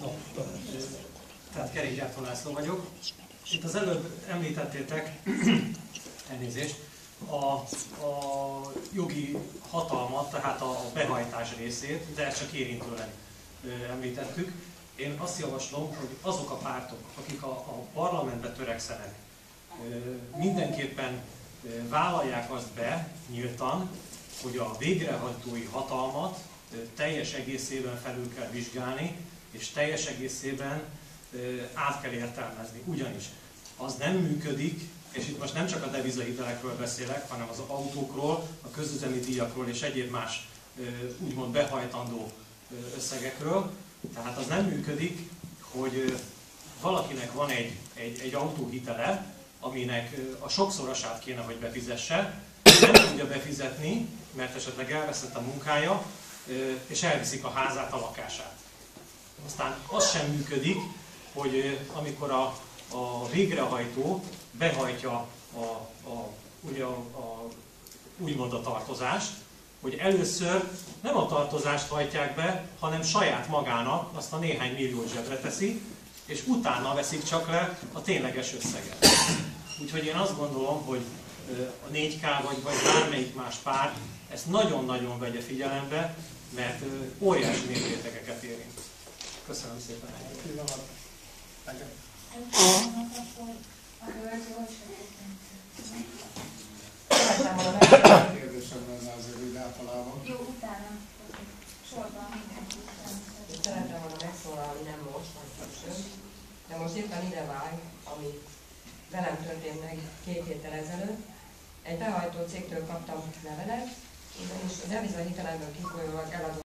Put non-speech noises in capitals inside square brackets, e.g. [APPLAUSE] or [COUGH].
No, tehát Kerékgyártó László vagyok. Itt az előbb említettétek, [CLEARS THROAT] elnézést, a, a jogi hatalmat, tehát a behajtás részét, de ezt csak érintőleg említettük. Én azt javaslom, hogy azok a pártok, akik a, a parlamentbe törekszenek, mindenképpen vállalják azt be nyíltan, hogy a végrehajtói hatalmat teljes egészében felül kell vizsgálni, és teljes egészében át kell értelmezni. Ugyanis az nem működik, és itt most nem csak a devizahitelekről beszélek, hanem az autókról, a közüzemi díjakról és egyéb más úgymond behajtandó összegekről. Tehát az nem működik, hogy valakinek van egy, egy, egy autóhitele, aminek a sokszorosát kéne, hogy befizesse, nem tudja befizetni, mert esetleg elveszett a munkája, és elviszik a házát, a lakását. Aztán az sem működik, hogy amikor a, a végrehajtó behajtja a, a, ugye a, a, úgymond a tartozást, hogy először nem a tartozást hajtják be, hanem saját magának azt a néhány milliót zsebre teszi, és utána veszik csak le a tényleges összeget. Úgyhogy én azt gondolom, hogy a 4K vagy, vagy bármelyik más párt ezt nagyon-nagyon vegye figyelembe, mert óriási néprétegeket érint. Köszönöm szépen. Kérdésem lenne azért úgy általában. Jó, utána. Sorban mindenki szeretem volna megszólalni, nem most, hanem később. De most éppen ide vág, ami velem történt meg két héttel ezelőtt. Egy behajtó cégtől kaptam levelet, ugyanis az hitelemből kifolyólag eladó